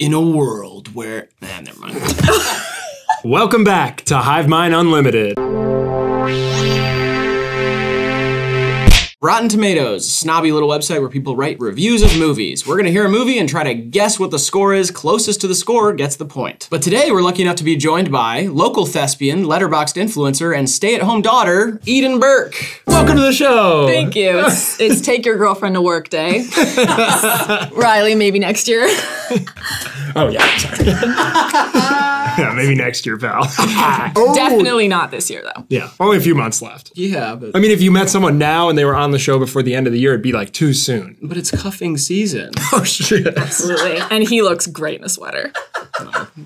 in a world where. Nah, never mind. Welcome back to Hive Mind Unlimited. Rotten Tomatoes, a snobby little website where people write reviews of movies. We're gonna hear a movie and try to guess what the score is. Closest to the score gets the point. But today we're lucky enough to be joined by local thespian, Letterboxd influencer, and stay-at-home daughter, Eden Burke. Welcome to the show. Thank you. It's, it's take your girlfriend to work day. Riley, maybe next year. Oh yeah, sorry. yeah, maybe next year, pal. oh. Definitely not this year, though. yeah, only a few months left. Yeah, but I mean, if you met someone now and they were on the show before the end of the year, it'd be like too soon. but it's cuffing season. Oh shit! Absolutely. And he looks great in a sweater.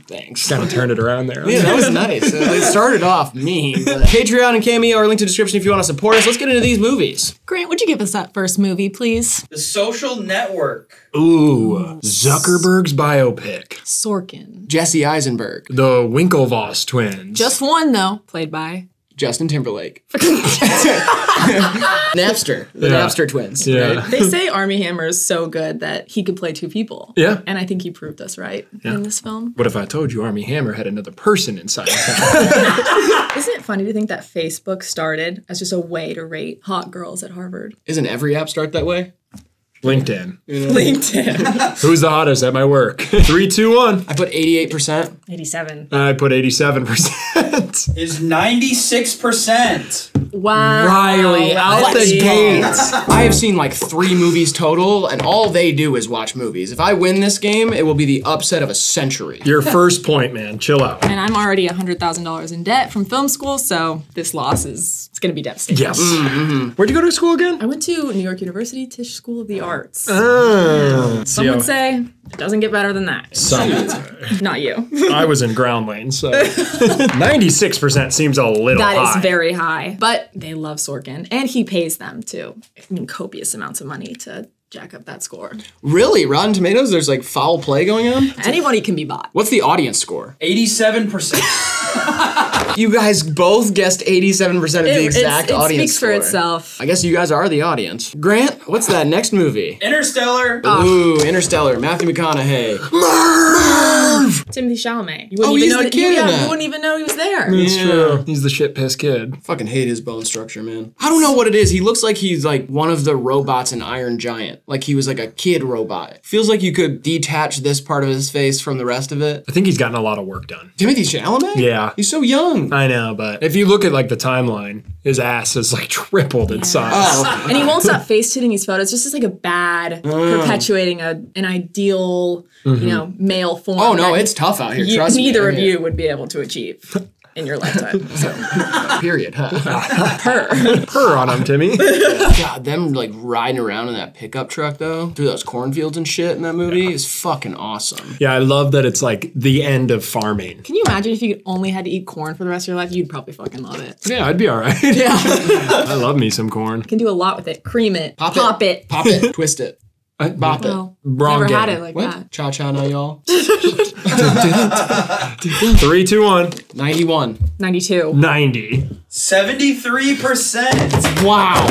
Thanks. Kind of turned it around there. Yeah, that was nice. It started off mean. But Patreon and Cameo are linked in the description if you want to support us. Let's get into these movies. Grant, would you give us that first movie, please? The Social Network. Ooh, Zuckerberg's biopic. Sorkin. Jesse Eisenberg, The Winklevoss twins. Just one, though, played by. Justin Timberlake, Napster, the Yeah. Napster twins. Yeah. right? They say Armie Hammer is so good that he could play two people. Yeah. And I think he proved us right in this film. What if I told you Armie Hammer had another person inside town? Isn't it funny to think that Facebook started as just a way to rate hot girls at Harvard? Isn't every app start that way? LinkedIn. LinkedIn. Who's the hottest at my work? Three, two, one. I put 88%. 87. I put eighty-seven percent. Is 96%. Wow. Riley, out the Let's go. gates. I have seen like three movies total, and all they do is watch movies. If I win this game, it will be the upset of a century. Your first point, man. Chill out. And I'm already $100,000 in debt from film school, so this loss is it's going to be devastating. Yes. Mm-hmm. Where'd you go to school again? I went to New York University Tisch School of the Arts. Ah. Oh. Some would say it doesn't get better than that. Some. Not you. I was in ground lane, so 96% seems a little That high. is very high. But they love Sorkin, and he pays them too. I mean, copious amounts of money to jack up that score. Really? Rotten Tomatoes, there's like foul play going on? Anybody can be bought. What's the audience score? 87%. You guys both guessed 87% of the It- exact it's- it audience speaks for itself. I guess you guys are the audience. Grant, what's that next movie? Interstellar. Ooh, ah. Interstellar, Matthew McConaughey. Merv! Timothée Chalamet. You wouldn't Oh, even he's know the kid yeah, you wouldn't even know he was there. It's Yeah. true. He's the shit piss kid. Fucking hate his bone structure, man. I don't know what it is. He looks like he's like one of the robots in Iron Giant. Like he was like a kid robot. Feels like you could detach this part of his face from the rest of it. I think he's gotten a lot of work done. Timothée Chalamet? Yeah. He's so young. I know, but if you look at like the timeline, his ass is like tripled in size. Oh. And he won't stop face tuning these photos. Just as like a bad mm. perpetuating a an ideal, you mm-hmm. know, male form. Oh no, it's tough out here. you- Trust me. neither of Yeah. you would be able to achieve in your lifetime. So Period. Huh? her. Purr on him, Timmy. God, them like riding around in that pickup truck though, through those cornfields and shit in that movie is fucking awesome. yeah, I love that it's like the end of farming. Can you imagine if you only had to eat corn for the rest of your life? You'd probably fucking love it. Yeah, I'd be all right. Yeah. I love me some corn. You can do a lot with it. Cream it. Pop, Pop, it. Pop it. Twist it. I- Bop it. Well, Wrong never game. had it like What? that. Cha cha now, y'all. Three, two, one, 91. 92. 90. 73%. Wow.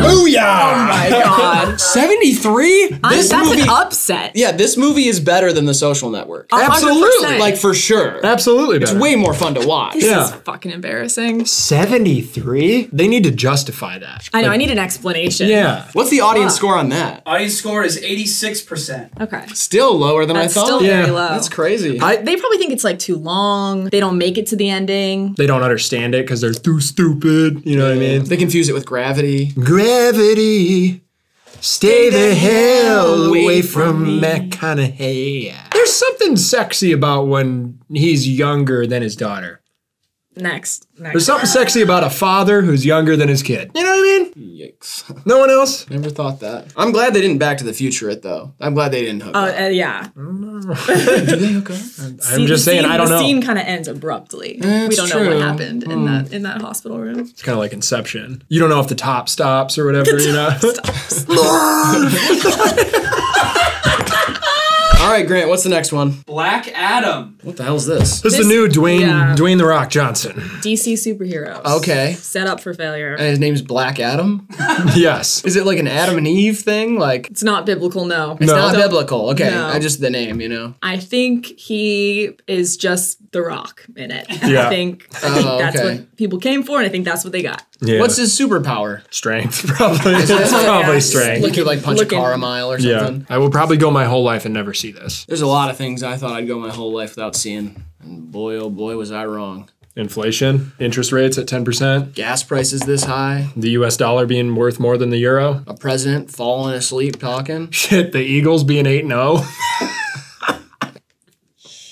Booyah! Oh my God. 73? I'm, This that's movie. an upset. Yeah, this movie is better than The Social Network. A hundred Absolutely. Like for sure. Absolutely It's way more fun to watch. This Yeah. is fucking embarrassing. 73? They need to justify that. I know, I need an explanation. Yeah. What's the audience Fuck. score on that? Audience score is 86%. Okay. Still lower than That's I thought. still Yeah. very low. That's crazy. I, They probably think it's like too long. They don't make it to the ending. they don't understand it because they're too stupid. You know what I mean? they confuse it with gravity. Gravity. Stay the hell away from McConaughey. There's something sexy about when he's younger than his daughter. Next. There's something sexy about a father who's younger than his kid. You know what I mean? Yikes. No one else? Never thought that. I'm glad they didn't Back to the Future it though. I'm glad they didn't hook Uh, up. uh, yeah. Do they hook up? I'm See, just saying, scene- I don't the know. scene kind of ends abruptly. Eh, we don't know what happened in that in that hospital room. It's kind of like Inception. You don't know if the top stops or whatever, you know? All right, Grant, what's the next one? Black Adam. What the hell is this? This is the new Dwayne yeah. Dwayne the Rock Johnson. DC superheroes. Okay. Set up for failure. And his name's Black Adam? yes. Is it like an Adam and Eve thing? Like, it's not biblical, no. it's not So- biblical. Okay, No. I just the name, you know. I think he is just the rock in it. Yeah. I think, I think Oh, that's okay. what people came for, and I think that's what they got. Yeah. What's his superpower? strength? Probably. it's probably Yeah. strength. He could like punch Looking- a car a mile or something. Yeah. something. I will probably go my whole life and never see this. There's a lot of things I thought I'd go my whole life without seeing. And boy, oh boy, was I wrong. Inflation, interest rates at 10%, Gas prices this high, the US dollar being worth more than the euro. a president falling asleep talking, Shit, the Eagles being 8 0.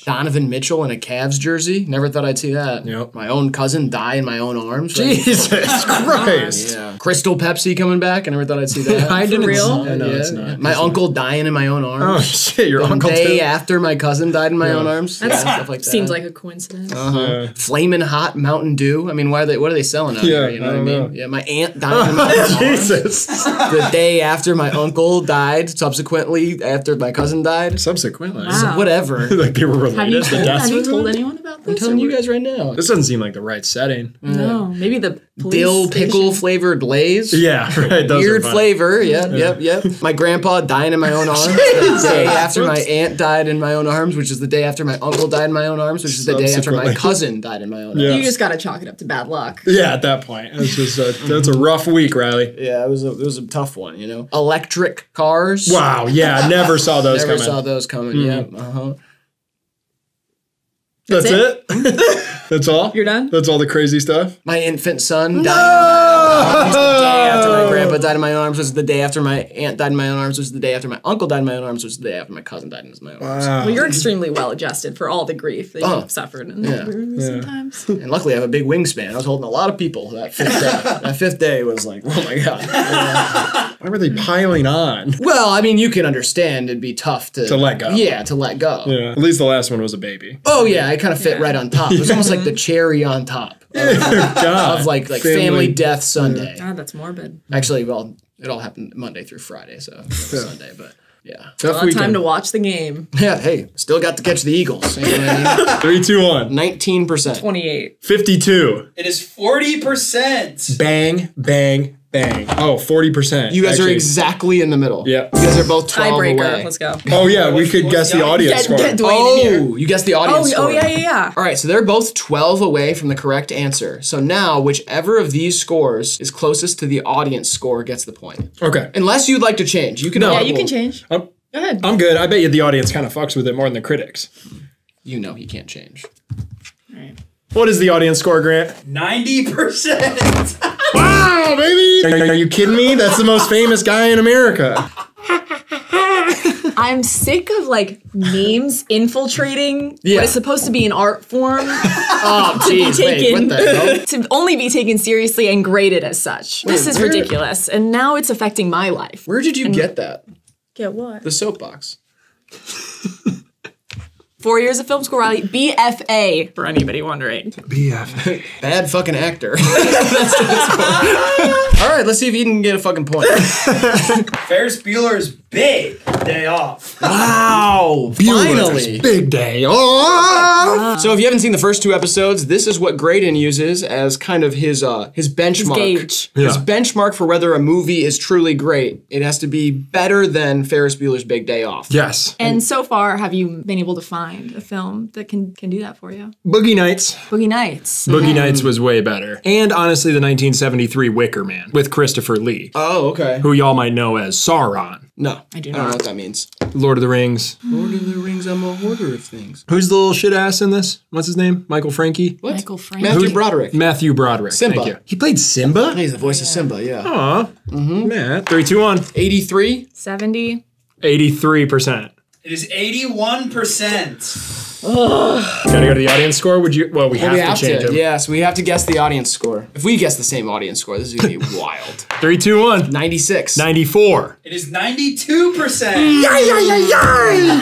Donovan Mitchell in a Cavs jersey. Never thought I'd see that. Yep. My own cousin die in my own arms. right? Jesus Christ. Yeah. Crystal Pepsi coming back. I never thought I'd see that. I didn't real? see- I know Yeah. it's not. My uncle dying in my own arms. Oh shit, your the uncle day too? after my cousin died in my own arms. That yeah, stuff like that. seems like a coincidence. uh-huh. flaming hot Mountain Dew. I mean, why are they? What are they selling out Yeah, here? You know I what I mean? know. Yeah, my aunt died in my own arms. Jesus. The day after my uncle died. Subsequently, after my cousin died. Subsequently. Wow. Whatever. like they were related. Have you the told, have you told anyone about this? I'm telling you guys right now. This doesn't seem like the right setting. No, maybe the police Dill pickle flavored Lay's. Yeah, right. Those Weird flavor. Yep, yep, yep. My grandpa dying in my own arms. the day after my aunt died in my own arms, which is the day after my uncle died in my own arms, which is the day after my cousin died in my own Yeah. arms. You just gotta chalk it up to bad luck. Yeah, at that point. It's just a, that's a rough week, Riley. Yeah, it was a it was a tough one, you know. Electric cars. Wow, yeah, never saw those Never coming. saw those coming. Yep. Uh huh. That's, it? That's all? You're done? That's all the crazy stuff? My infant son died. The day after my grandpa died in my arms was the day after my aunt died in my own arms was the day after my uncle died in my own arms was the day after my cousin died in my own arms. Well, you're extremely well adjusted for all the grief that Oh. you've suffered in Yeah. recent times. And luckily, I have a big wingspan. I was holding a lot of people that fifth day. that fifth day was like, oh my god. Why were they piling on? Well, I mean, you can understand it'd be tough to To let go. Yeah, to let go. Yeah, at least the last one was a baby. Oh yeah, it kind of fit Yeah. right on top. It was almost like the cherry on top of, of like like family, death Sunday. God, that's morbid. Actually, well, it all happened Monday through Friday, so Sunday, but. Yeah. Tough Well, time to watch the game. Yeah, hey, still got to catch the Eagles. You know what I mean? Three, two, one. 19%. 28. 52. It is 40%. Bang, bang, bang. Oh, 40%. You guys are exactly in the middle. Yeah. You guys are both 12 Tiebreaker. away. Let's go. Oh, yeah, we could guess the audience Get, score. get Dwayne in here. Oh, you guessed the Oh, audience oh score. yeah, yeah, yeah. All right, so they're both 12 away from the correct answer. So now, whichever of these scores is closest to the audience score gets the point. Okay. Unless you'd like to change. You can No. Yeah, you can change. I'm, Go ahead. I'm good. I bet you the audience kind of fucks with it more than the critics. You know he can't change. Alright. What is the audience score, Grant? 90%. Wow, baby! Are, are you kidding me? That's the most famous guy in America. I'm sick of like memes infiltrating Yeah. what is supposed to be an art form Oh, to be jeez, wait, taken what the hell? to only be taken seriously and graded as such. this is where- ridiculous, and now it's affecting my life. Where did you get that? Get what? The soapbox. Four years of film school, Riley. BFA for anybody wondering. BFA. Bad fucking actor. That's what it's for. All right, let's see if you can get a fucking point. Ferris Bueller's big day off. Wow, finally. Big day. Oh! So if you haven't seen the first two episodes, this is what Graydon uses as kind of his uh his benchmark. gauge. His Yeah. benchmark for whether a movie is truly great. It has to be better than Ferris Bueller's Big Day Off. Yes. And so far, have you been able to find a film that can can do that for you? Boogie Nights. Boogie Nights. Boogie Nights was way better. And honestly, the 1973 Wicker Man with Christopher Lee, Oh, okay. who y'all might know as Sauron. No, I do I don't know what that means. Lord of the Rings. Lord of the Rings, I'm a hoarder of things. Who's the little shit ass in this? What's his name? Michael Frankie? What? Michael Frank. Matthew Broderick. Matthew Broderick. Simba. Thank you. He played Simba? He's the voice of Simba. Yeah. Aw. Mm-hmm. Matt. Three, two, one. 83. 70. 83%. It is 81%. Gotta go to the audience score? Would you? Well, we have, we to have change to. them. Yeah, so we have to guess the audience score. If we guess the same audience score, this is gonna be wild. Three, two, one. 96. 94. It is 92%. Yay, yay, yay, yay!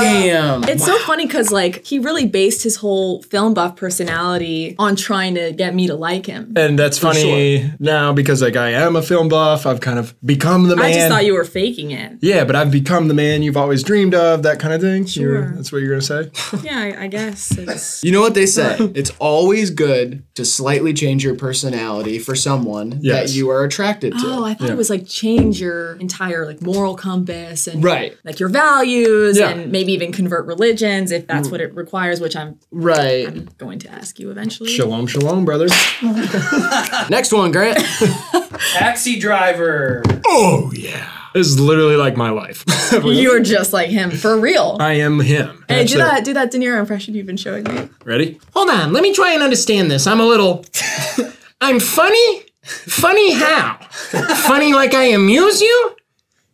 Damn. It's so funny because like he really based his whole film buff personality on trying to get me to like him. And that's funny now because like I am a film buff. I've kind of become the man. I just thought you were faking it. yeah, but I've become the man you've always dreamed of. That kind of thing. You're- Sure. that's what you're gonna say. Yeah, I, I guess. It's, You know what they say? it's always good to slightly change your personality for someone Yes. that you are attracted to. oh, I thought it was like change your entire like moral compass and Right. like your values Yeah. and maybe even convert religions if that's what it requires, which I'm right. I'm going to ask you eventually. Shalom, shalom, brothers. Next one, Grant. Taxi driver. Oh yeah, this is literally like my life. You're just like him for real. I am him. Hey, That's do that do that De Niro impression you've been showing me. Ready? Hold on. Let me try and understand this. I'm a little. I'm funny. Funny how? funny like I amuse you?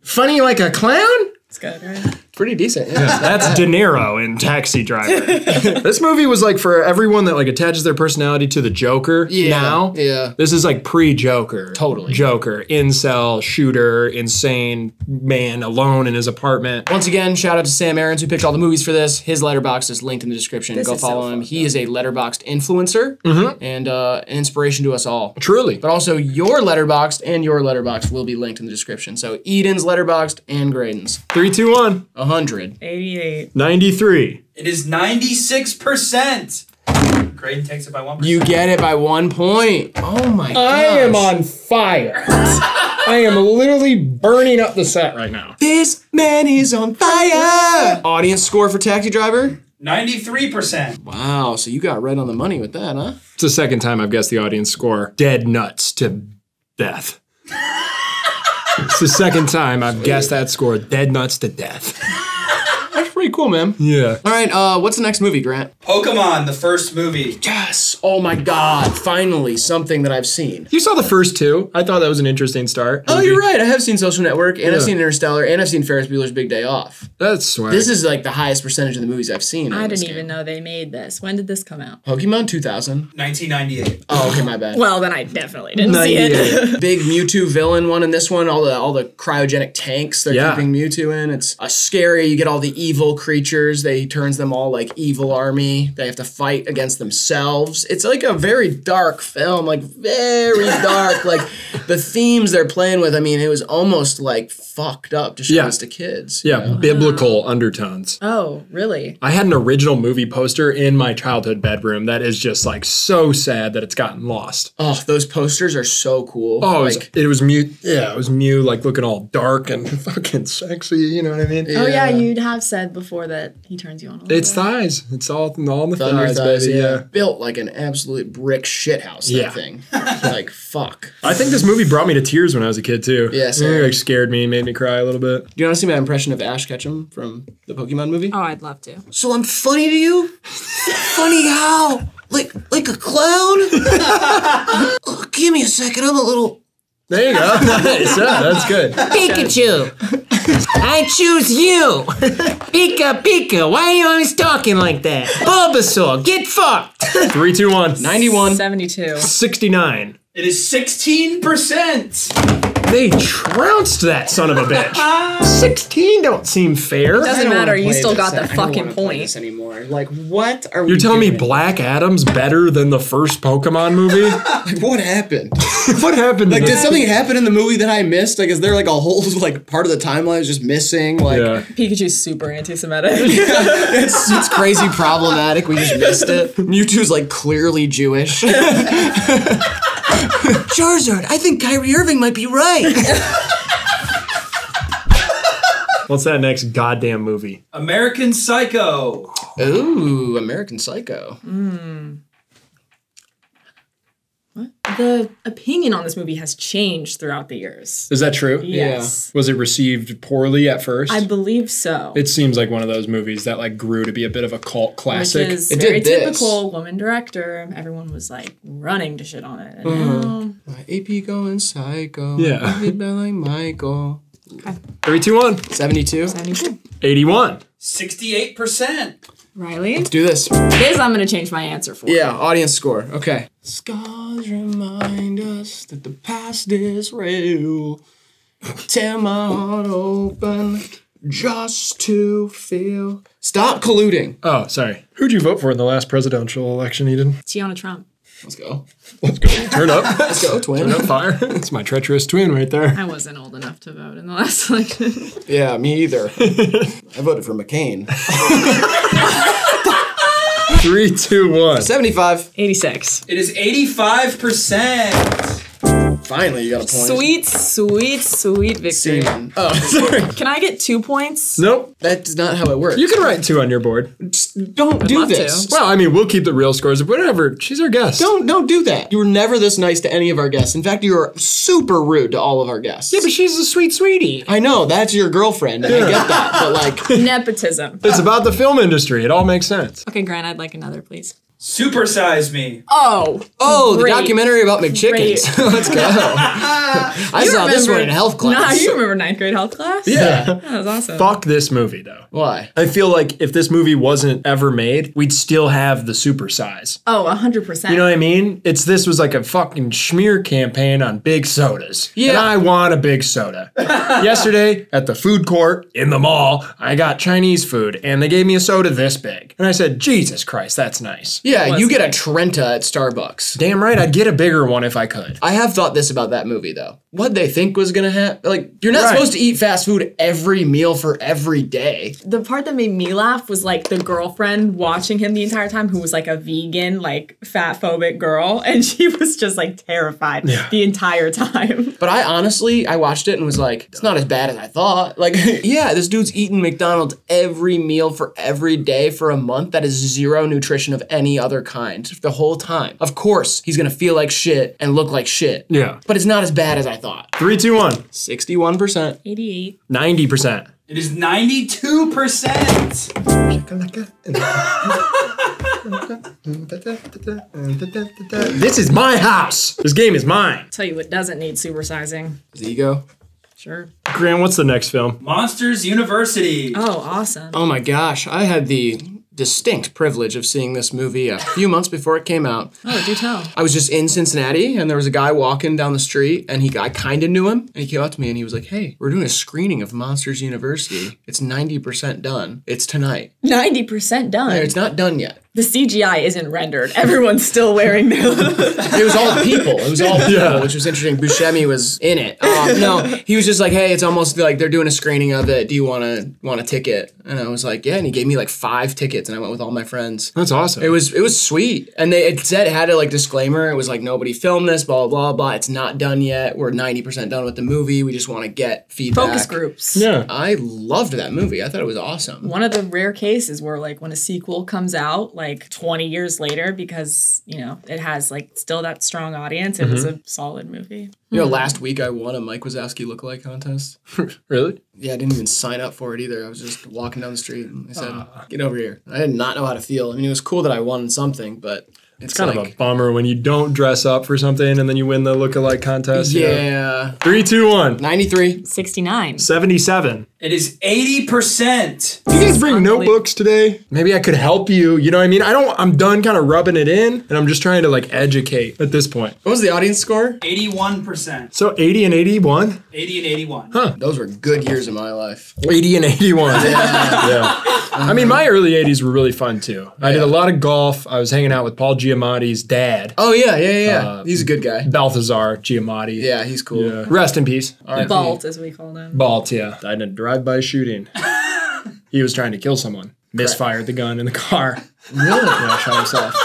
Funny like a clown? It's good, right? pretty decent. Yeah. yeah that's De Niro in Taxi Driver. this movie was like for everyone that like attaches their personality to the Joker. Yeah, now, yeah. This is like pre-Joker. Totally. Joker, incel, shooter, insane man alone in his apartment. Once again, shout out to Sam Aarons who picked all the movies for this. His letterbox is linked in the description. This Go follow so him. Fun, he is a Letterboxd influencer mm-hmm. and uh, an inspiration to us all. Truly. But also your Letterboxd and your letterbox will be linked in the description. So Eden's Letterboxd and Graydon's. Three, two, one. Uh-huh. 100. 88. 93. It is 96%. Grade takes it by one. You get it by one point. Oh my god. I am on fire. I am literally burning up the set right now. This man is on fire. Audience score for Taxi Driver? 93%. Wow, so you got right on the money with that, huh? It's the second time I've guessed the audience score. Dead nuts to death it's the second time I've guessed that score. Dead nuts to death. That's pretty cool, man. Yeah. All right, uh, what's the next movie, Grant? Pokemon, the first movie. Yes. Oh my god, finally something that I've seen. You saw the first two. I thought that was an interesting start. Oh, you're right. I have seen Social Network, and I've Yeah. seen Interstellar, and I've seen Ferris Bueller's Big Day Off. That's swag. This is like the highest percentage of the movies I've seen. I didn't even know they made this. When did this come out? Pokemon 2000. 1998. Oh, okay, my bad. Well, then I definitely didn't see it. 98. Big Mewtwo villain one in this one. All the all the cryogenic tanks they're Yeah. keeping Mewtwo in. It's a scary. You get all the evil creatures. They turns them all like evil army. They have to fight against themselves. It's like a very dark film. Like very dark. Like the themes they're playing with. I mean, it was almost like fucked up to show Yeah. this to kids. yeah, biblical undertones. Oh, really? I had an original movie poster in my childhood bedroom that is just like so sad that it's gotten lost. Oh, those posters are so cool. Oh, it was, like it was Mew. Yeah, it was mute. like looking all dark and fucking sexy. You know what I mean? Oh yeah, Yeah. you'd have said before that he turns you on. A It's bit. thighs. It's all all in the Thunder thighs, Thighs, baby. Yeah. Built like an absolute brick shithouse, that Yeah. thing. like, fuck. I think this movie brought me to tears when I was a kid too. Yeah, it like scared me, made me cry a little bit. Do you want to see my impression of Ash Ketchum from the Pokemon movie? Oh, I'd love to. So I'm funny to you? funny how? Like like a clown? Oh, give me a second. I'm a little. There you go. nice. Yeah, that's good. Pikachu. I choose you. Pika Pika, why are you always talking like that? Bulbasaur, get fucked. Three, two, one. 91. 72. 69. It is 16%. They trounced that son of a bitch. 16 don't seem fair. It Doesn't matter. You still got the fucking wanna point. This anymore? Like, what are You're telling me? Black Adam's better than the first Pokemon movie? Like, what happened? what happened? Like, did this? something happen in the movie that I missed? Like, is there like a whole like part of the timeline is just missing? Like, Yeah. Pikachu's super anti-Semitic. it's it's crazy problematic. We just missed it. Mewtwo's like clearly Jewish. Charizard, I think Kyrie Irving might be right. What's that next goddamn movie? American Psycho. Ooh, American Psycho. Hmm. The opinion on this movie has changed throughout the years. Is that true? Yes. Was it received poorly at first? I believe so. it seems like one of those movies that like grew to be a bit of a cult classic. which classic. is It very did this. typical woman director. Everyone was like running to shit on it. And Uh-huh. now, My AP going psycho. Yeah. Hit by like Michael. Three, two, one. 72. 72. 81. 68%. Riley, Let's Do this. this I'm gonna change my answer for. Yeah, audience score. Okay. Scars remind us that the past is real. Tear my heart open just to feel. Stop colluding. Oh, sorry. Who'd you vote for in the last presidential election, Eden? Tiana Trump. Let's go. Let's go. Turn up. Let's go, twin. Turn up fire. It's my treacherous twin right there. I wasn't old enough to vote in the last election. Yeah, me either. I voted for McCain. Three, two, one. 75. 86. It is 85%. Finally, you got a point. Sweet, sweet, sweet victory. Seaman. Oh, sorry. Can I get two points? Nope. That's not how it works. You can write two on your board. don't do this. to. Well, I mean, we'll keep the real scores. But whatever. She's our guest. Don't don't do that. You were never this nice to any of our guests. In fact, you were super rude to all of our guests. Yeah, but she's a sweet sweetie. I know that's your girlfriend. and I get that, but like, Nepotism. It's about the film industry. It all makes sense. Okay, Grant, I'd like another, please. Supersize me. Oh. oh, the documentary about McChickens. Let's go. I saw this one in health class. Nah, class. you remember ninth grade health class? yeah. That was awesome. Fuck this movie, though. Why? I feel like if this movie wasn't ever made, we'd still have the super size. Oh, 100%. You know what I mean? It's this was like a fucking smear campaign on big sodas. Yeah. And I want a big soda. Yesterday at the food court in the mall, I got Chinese food and they gave me a soda this big. And I said, Jesus Christ, that's nice. Yeah, you get a. Trenta at Starbucks. Damn right, I'd get a bigger one if I could. I have thought this about that movie though. What they think was gonna happen? Like, you're not Right. supposed to eat fast food every meal for every day. the part that made me laugh was like the girlfriend watching him the entire time who was like a vegan, like fat phobic girl. And she was just like terrified the entire time. But I honestly, I watched it and was like, it's not as bad as I thought. Like, yeah, this dude's eating McDonald's every meal for every day for a month. That is zero nutrition of any other kind the whole time. Of course, he's gonna feel like shit and look like shit. Yeah. But it's not as bad as I thought. Three, two, one. 61%. 88. 90%. It is 92%. This is my house. This game is mine. Tell you what doesn't need supersizing. His ego. Sure. Grant, what's the next film? Monsters University. Oh, awesome. Oh my gosh, I had the distinct privilege of seeing this movie a few months before it came out. Oh, do tell. I was just in Cincinnati and there was a guy walking down the street and he I kind of knew him and he came up to me and he was like, "Hey, we're doing a screening of Monsters University. It's 90% done. It's tonight." 90% done. It's not done yet. The CGI isn't rendered. Everyone's still wearing their. It was all people. It was all people, which was interesting. Buscemi was in it. Um, no, he was just like, "Hey, it's almost like they're doing a screening of it. Do you want to want a ticket?" And I was like, "Yeah." And he gave me like five tickets, and I went with all my friends. That's awesome. It was it was sweet, and they it said it had a like disclaimer. It was like nobody filmed this, blah blah blah blah. It's not done yet. We're ninety percent done with the movie. We just want to get feedback. Focus groups. yeah. I loved that movie. I thought it was awesome. One of the rare cases where, like, when a sequel comes out, like 20 years later, because, you know, it has, like, still that strong audience, it was mm-hmm. a solid movie. You know, mm-hmm. last week I won a Mike Wazowski lookalike contest. Really? Yeah, I didn't even sign up for it either. I was just walking down the street and they said, ah. "Get over here." I did not know how to feel. I mean, it was cool that I won something, but it's, Kind like, of a bummer when you don't dress up for something and then you win the lookalike contest. you know? yeah, Three, two, one. ninety-three. 69. 77. It is 80%. Do you guys bring notebooks today? Maybe I could help you. You know what I mean? I don't, I'm done kind of rubbing it in and I'm just trying to like educate at this point. What was the audience score? 81%. So 80 and 81? 80 and 81. Huh. Those were good years of my life. 80 and 81. yeah. I mean, my early 80s were really fun too. I did a lot of golf. I was hanging out with Paul Giamatti's dad, Oh yeah, yeah, yeah. yeah. Uh, he's a good guy. Balthazar Giamatti. Yeah, he's cool. Yeah. Rest in peace. Balt, as we call them. Balt, yeah. Died in a drive-by shooting. he was trying to kill someone. Misfired the gun in the car. Really? Yeah, shot himself.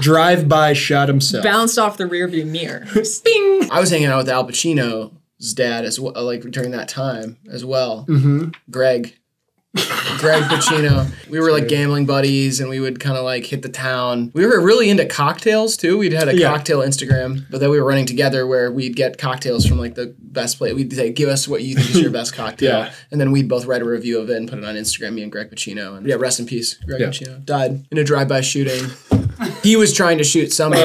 Drive-by shot himself. Bounced off the rearview mirror. I was hanging out with Al Pacino's dad as well, like during that time as well. Mm-hmm. Greg. Greg Pacino. We were like gambling buddies and we would kind of like hit the town. We were really into cocktails too. We'd had a Yeah. cocktail Instagram, but then we were running together where we'd get cocktails from like the best place. We'd say, give us what you think is your best cocktail. Yeah. And then we'd both write a review of it and put it on Instagram, me and Greg Pacino. And yeah, rest in peace. Greg Yeah. Pacino died in a drive-by shooting. he was trying to shoot somebody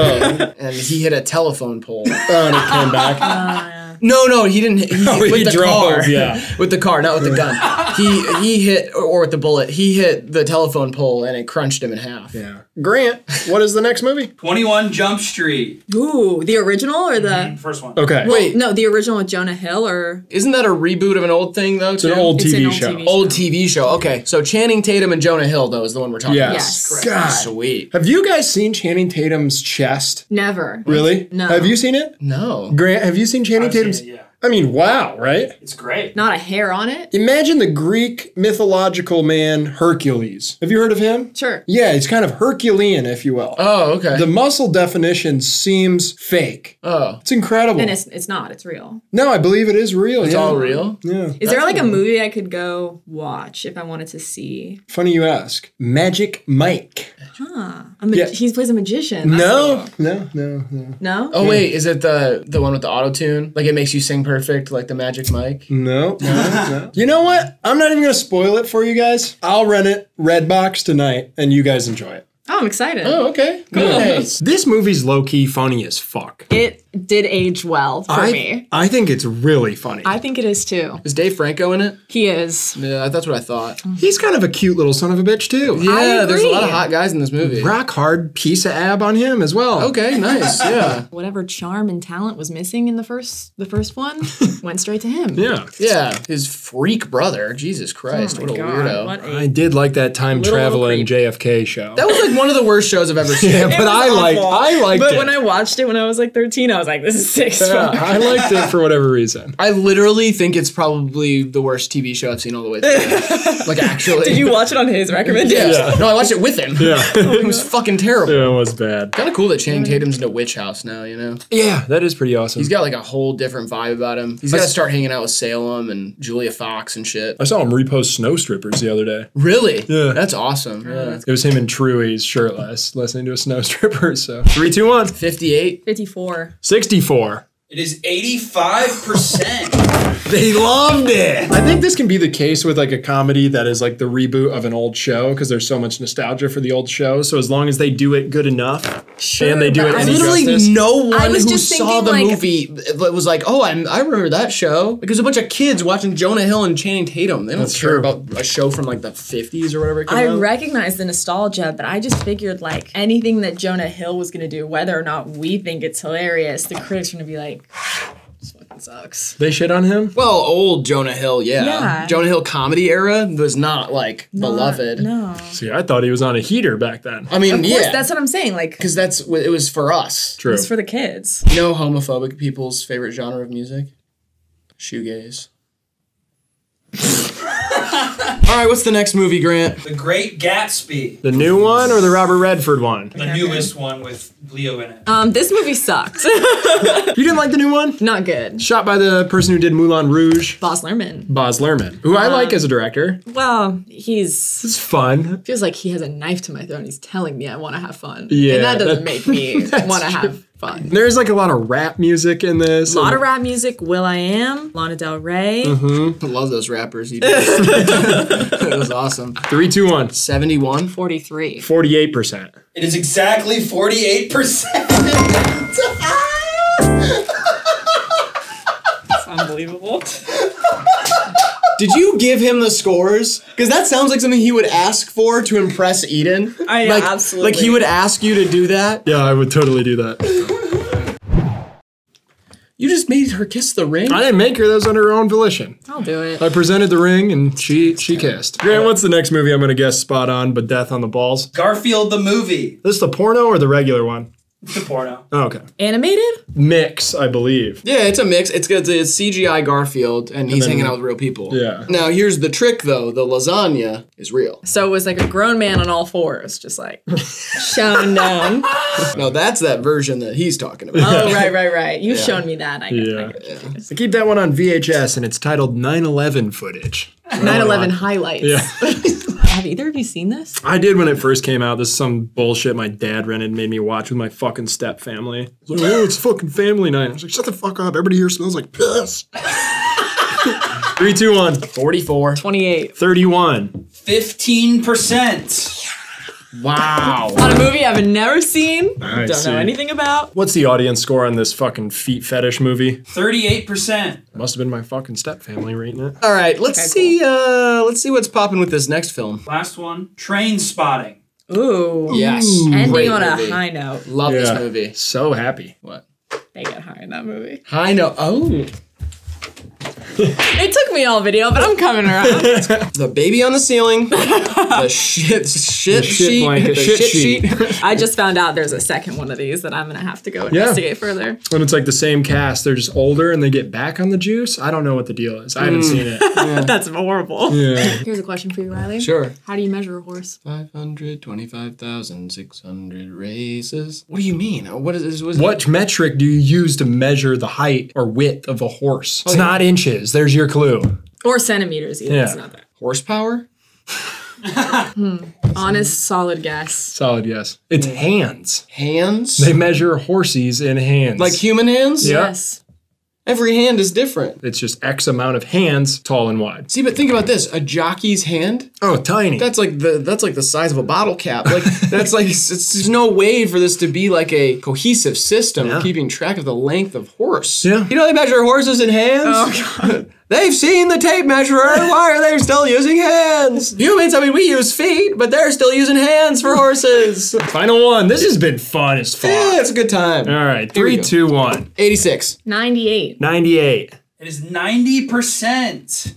and he hit a telephone pole. Oh, and it came back. Uh, No, no, he didn't. He, Oh, with he the drove, car. yeah. with the car, not with the gun. He he hit or, or with the bullet. He hit the telephone pole and it crunched him in half. Yeah. Grant, what is the next movie? 21 Jump Street. Ooh, the original or the mm-hmm, First one. Okay. Wait, no, the original with Jonah Hill or isn't that a reboot of an old thing though? It's an old It's TV an old show. TV old TV show. Okay, so Channing Tatum and Jonah Hill though is the one we're talking Yes. Yes. God. Sweet. Have you guys seen Channing Tatum's chest? never. Really? No. Have you seen it? No. Grant, have you seen Channing I've seen Tatum's? it, yeah. I mean, wow, right? It's great. Not a hair on it. Imagine the Greek mythological man Hercules. Have you heard of him? Sure. Yeah, it's kind of Herculean, if you will. Oh, okay. the muscle definition seems fake. oh, It's incredible. And it's it's not. It's real. no, I believe it is real. it's yeah. all real. Yeah. Is there like a movie I could go watch if I wanted to see? Funny you ask. Magic Mike. Huh. A ma- Yeah. He plays a magician. No, no, no, no. No. Oh wait, is it the the one with the auto tune? Like it makes you sing perfect, like the Magic Mike. No, no, no. You know what? I'm not even gonna spoil it for you guys. I'll rent it Redbox tonight, and you guys enjoy it. Oh, I'm excited. Oh, okay. Nice. This movie's low key funny as fuck. It did age well for I, me. I think it's really funny. I think it is too. Is Dave Franco in it? He is. Yeah, that's what I thought. He's kind of a cute little son of a bitch too. Yeah, there's a lot of hot guys in this movie. Rock hard piece of ab on him as well. Okay, nice. Yeah. Whatever charm and talent was missing in the first the first one went straight to him. Yeah. Yeah. His freak brother. Jesus Christ, Oh my what a God, weirdo. What a I did like that time traveling. JFK show. That was like one of the worst shows I've ever seen. yeah, but I like awful. I liked But it. But when I watched it when I was like 13, I was like, this is six. Yeah. I liked it for whatever reason. I literally think it's probably the worst TV show I've seen all the way through. like actually. Did you watch it on his recommendation? Yeah. No, I watched it with him. Yeah. It was fucking terrible. Yeah, it was bad. Kind of cool that Channing Tatum's in a witch house now, you know? Yeah, that is pretty awesome. He's got like a whole different vibe about him. He's got to start hanging out with Salem and Julia Fox and shit. I saw him repost Snow Strippers the other day. Really? Yeah. That's awesome. Oh, yeah. It was him and Truey's shirtless, listening to a Snow Stripper. So three, two, one. 58. 54. 64. It is 85%. They loved it. I think this can be the case with like a comedy that is like the reboot of an old show because there's so much nostalgia for the old show. So as long as they do it good enough and they do it I any Literally justice. no one I who just saw the like- movie that was like, oh, I'm, I remember that show. Because a bunch of kids watching Jonah Hill and Channing Tatum. They don't That's care true. about a show from like the 50s or whatever it came I out. recognize the nostalgia, but I just figured like anything that Jonah Hill was gonna do, whether or not we think it's hilarious, the critics are gonna be like, this fucking sucks. They shit on him. well, old Jonah Hill, yeah. Yeah. Jonah Hill comedy era was not like beloved. No. See, I thought he was on a heater back then. I mean, Of course, yeah. that's what I'm saying. Like, because that's what it was for us. True. it's for the kids. You know homophobic people's favorite genre of music? Shoegaze. All right, what's the next movie, Grant? the Great Gatsby. The new one or the Robert Redford one? The newest one with Leo in it. Um, this movie sucked. You didn't like the new one? Not good. Shot by the person who did Moulin Rouge, Baz Luhrmann. Baz Luhrmann, who I like as a director. Well, he's It's fun. feels like he has a knife to my throat and he's telling me I want to have fun. Yeah, and that doesn't that- make me want to have fun. There's like a lot of rap music in this. A lot of rap music. will.i.am, Lana Del Rey. Mm-hmm. I love those rappers. You it was awesome. Three, two, one. 71. 43. 48%. It is exactly 48%. It's unbelievable. Did you give him the scores? Because that sounds like something he would ask for to impress Eden. I- like, absolutely. Like he would ask you to do that. Yeah, I would totally do that. You just made her kiss the ring. I didn't make her. That was under her own volition. I'll do it. I presented the ring and she she kissed. Grant, what's the next movie I'm going to guess spot on, but death on the balls? Garfield the movie. Is this the porno or the regular one? The porno. Oh, okay. Animated? Mix, I believe. Yeah, it's a mix. It's it's, it's CGI Garfield, and he's then- hanging out with real people. Yeah. Now here's the trick, though: the lasagna is real. So it was like a grown man on all fours, just like shown down. No, that's that version that he's talking about. Oh, right, right, right. You've shown me that. I get, Yeah. I get you. I keep that one on VHS and it's titled 9/11 footage. 9/11 highlights. Yeah. Have either of you seen this? I did when it first came out. This is some bullshit my dad rented and made me watch with my fucking step family. It's like, oh, it's fucking family night. I was like, shut the fuck up. Everybody here smells like piss. Three, two, one. 44. 28. 31. 15%. Wow. On a movie I've never seen, I don't see. know anything about. What's the audience score on this fucking feet fetish movie? 38%. Must have been my fucking step family rating it. All right, let's Okay, see. Uh, let's see what's popping with this next film. Last one. Trainspotting. Ooh. Yes, Ending great on movie. a high note. Love Yeah. this movie. So happy. What? They get high in that movie. High note. Oh, It took me all video, but I'm coming around. the baby on the ceiling. the shit, shit, shit sheet. blanket, the shit shit sheet. I just found out there's a second one of these that I'm gonna have to go Yeah. investigate further. And it's like the same cast, they're just older and they get back on the juice. I don't know what the deal is. I haven't mm. seen it. That's horrible. Yeah. Here's a question for you, Riley. Sure. How do you measure a horse? Five hundred twenty-five thousand six hundred races. What do you mean? What is this? Was What metric do you use to measure the height or width of a horse? Oh, It's not inches. There's your clue. Or centimeters either. Yeah. It's not that. horsepower? Hmm. Honest, solid guess. Solid guess. It's hands. Hands? They measure horses in hands. like human hands? Yeah. Yes. Every hand is different. it's just X amount of hands, tall and wide. See, but think about this: a jockey's hand. Oh, tiny. That's like the that's like the size of a bottle cap. Like that's like it's, there's no way for this to be like a cohesive system Yeah. of keeping track of the length of horse. Yeah. You know they measure horses in hands. Oh god. They've seen the tape measurer. Why are they still using hands? Humans, I mean, we use feet, but they're still using hands for horses. Final one. This has been fun as fuck. yeah, it's a good time. All right. Here we Three, go. two, one. 86. 98. 98. It is 90%.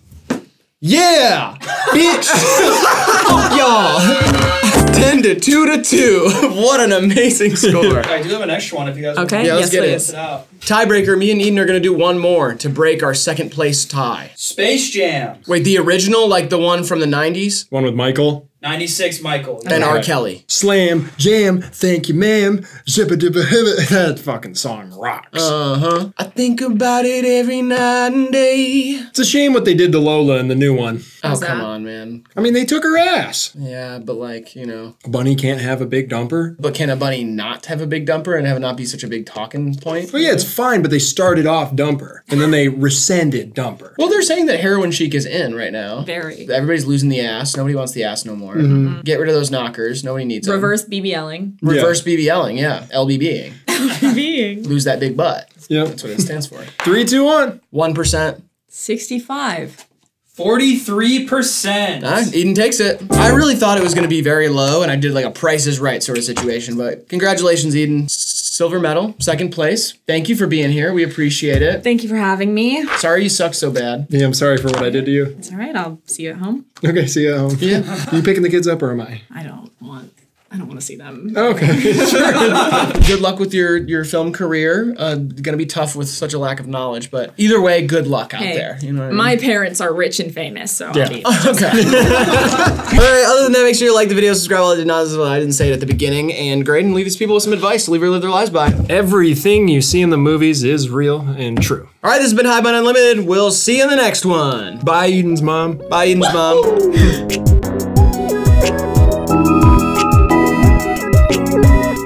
Yeah, bitch. Y'all. 10 to 2 to 2. What an amazing score. I do have an extra one if you guys want Okay. Yeah, to let's yes, get it. please. it out. Tiebreaker, me and Eden are going to do one more to break our second place tie. Space Jam. Wait, the original, like the one from the 90s? One with Michael. 96 Michael. And R. Kelly. Slam, jam, thank you, ma'am. Zippa dibba hibba. That fucking song rocks. Uh huh. I think about it every night and day. it's a shame what they did to Lola in the new one. Oh, How's come that? on, man. I mean, they took her ass. Yeah, but like, you know. A bunny can't have a big dumper. But can a bunny not have a big dumper and have it not be such a big talking point? Well, yeah, it's fine, but they started off dumper and then they rescinded dumper. Well, they're saying that heroin chic is in right now. Very. Everybody's losing the ass. Nobody wants the ass no more. Get rid of those knockers. Nobody needs them. Reverse BBLing. Reverse BBLing, yeah. LBBing. Being. Lose that big butt. Yep. That's what it stands for. Three, two, one. 1%. 65. 43%. Ah, Eden takes it. I really thought it was going to be very low, and I did like a Price is Right sort of situation. But congratulations, Eden. S- Silver medal, second place. Thank you for being here. We appreciate it. Thank you for having me. Sorry you suck so bad. Yeah, I'm sorry for what I did to you. It's all right. I'll see you at home. Okay, see you at home. Yeah. Are you picking the kids up or am I? I don't want. I don't want to see them. Okay. good luck with your your film career. Uh, gonna be tough with such a lack of knowledge, but either way, good luck out Hey, there. You know what I mean? My parents are rich and famous, so Yeah. I'll. Okay. All right. Other than that, make sure you like the video, subscribe. I did not. Well, I didn't say it at the beginning. And grade and leave these people with some advice to leave or live their lives by. Everything you see in the movies is real and true. All right, This has been High Bun Unlimited. We'll see you in the next one. Bye, Eden's mom. Bye, Eden's mom.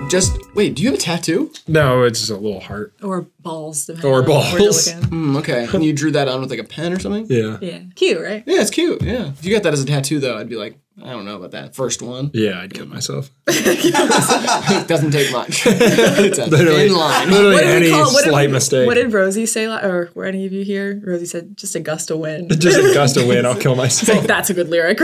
Just wait. Do you have a tattoo? No, it's just a little heart. Or balls. depending Or on where you're balls. looking. Mm, okay. And you drew that on with like a pen or something? Yeah. Yeah. Cute, right? Yeah, it's cute. Yeah. If you got that as a tattoo, though, I'd be like, I don't know about that first one. Yeah, I'd kill myself. It doesn't take much. it's a Literally. thin line. Literally What any call it? What did- slight mistake. What did Rosie say? la- Or were any of you here? Rosie said, "Just a gust of wind." just a gust of wind, I'll kill myself. That's a good lyric.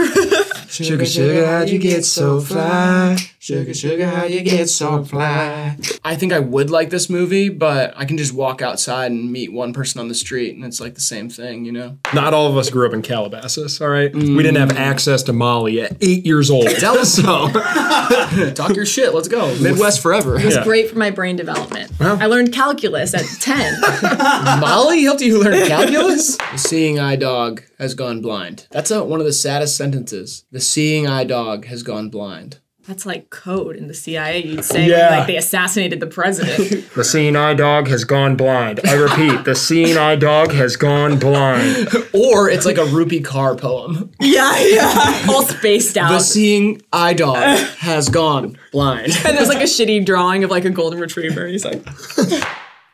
Sugar, sugar, how'd you get so fly? Sugar, sugar, how you get so fly? I think I would like this movie, but I can just walk outside and meet one person on the street, and it's like the same thing, you know? Not all of us grew up in Calabasas, all right? We didn't have mm. access to Molly at eight years old. Tell us so. Talk your shit. Let's go. Midwest forever. It was yeah. Great for my brain development. I learned calculus at ten. Molly helped you learn calculus? the seeing eye dog has gone blind. That's a, one of the saddest sentences. The seeing eye dog has gone blind. That's like code in the CIA. You'd say Yeah. like they assassinated the president. The seeing eye dog has gone blind. I repeat, the seeing eye dog has gone blind. Or it's like a Rupi Kaur poem. yeah, yeah. All spaced out. The seeing eye dog has gone blind. and there's like a shitty drawing of like a golden retriever. And he's like,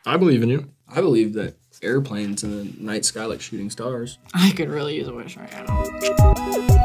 I believe in you. I believe that airplanes in the night sky like shooting stars. I could really use a wish right now.